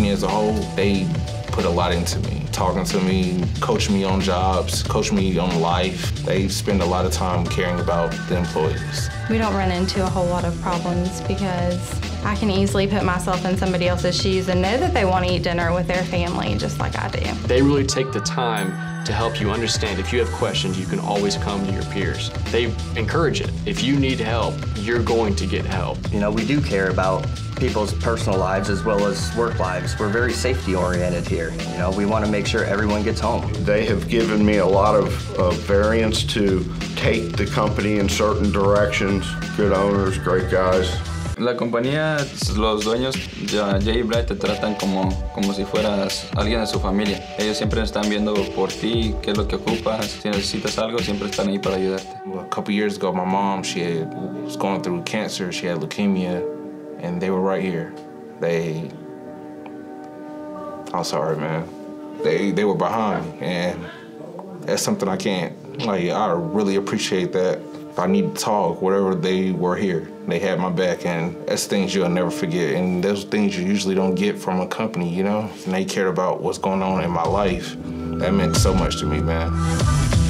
as a whole, they put a lot into me. Talking to me, coach me on jobs, coach me on life. They spend a lot of time caring about the employees. We don't run into a whole lot of problems because I can easily put myself in somebody else's shoes and know that they want to eat dinner with their family just like I do. They really take the time to help you understand. If you have questions, you can always come to your peers. They encourage it. If you need help, you're going to get help. You know, we do care about people's personal lives as well as work lives. We're very safety oriented here. You know, we want to make sure everyone gets home. They have given me a lot of, of variance to take the company in certain directions. Good owners, great guys. La compañía, los dueños, Jay y Brad, te tratan como, como si fueras alguien de su familia. Ellos siempre están viendo por ti, qué es lo que ocupas, si necesitas algo, siempre están ahí para ayudarte. A couple years ago, my mom, she had, was going through cancer, she had leukemia, and they were right here. They, I'm sorry, man. They, they were behind me, and that's something I can't, like, I really appreciate that. If I need to talk, whatever, they were here. They had my back, and that's things you'll never forget. And those things you usually don't get from a company, you know? And they cared about what's going on in my life. That meant so much to me, man.